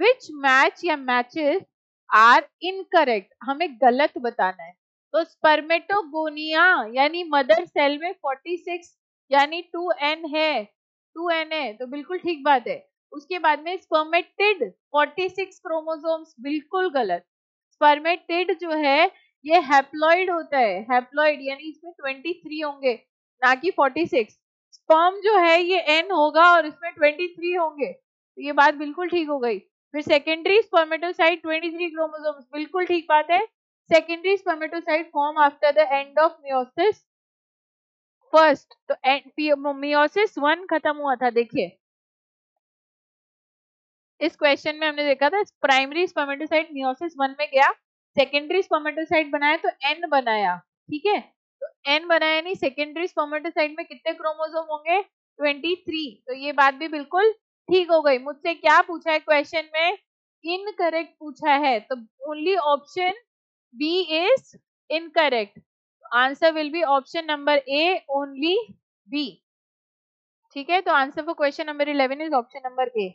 विच match या matches are incorrect हमें गलत बताना है। तो स्पर्मेटोगोनिया यानी मदर सेल में 46 यानी 2n है। 2n है तो बिल्कुल ठीक बात है। उसके बाद में स्पर्मेटिड 46 क्रोमोसोम्स बिल्कुल गलत। स्पर्मेटिड जो है, ये हैप्लॉइड होता है। हैप्लॉइड यानी इसमें 23 होंगे, ना कि 46 स्पर्म जो है, ये एन होगा और इसमें 23 होंगे। तो ये बात बिल्कुल ठीक हो गई। फिर सेकेंडरी स्पर्मेटोसाइट 23 क्रोमोसोम्स बिल्कुल ठीक बात है। Secondary spermatocyte form after the end of meiosis first तो मियोसिस वन खत्म हुआ था, देखिए। इस क्वेश्चन में हमने देखा था प्राइमरी स्पर्मेटोसाइट मियोसिस वन में गया सेकेंडरी स्पर्मेटोसाइट बनाया तो एन बनाया, ठीक है? तो एन बनाया यानी सेकेंडरी स्पर्मेटोसाइट में कितने क्रोमोसोम होंगे? 23 तो ये बात भी बिल्कुल ठीक हो गई। मुझसे क्या पूछा है क्वेश्चन में? इनकरेक्ट पूछा है। तो only option B is incorrect answer will be option number A only B ठीक है? तो answer for question number 11 is option number A